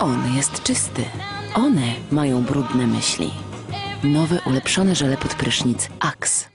On jest czysty. One mają brudne myśli. Nowe ulepszone żele pod prysznic Axe.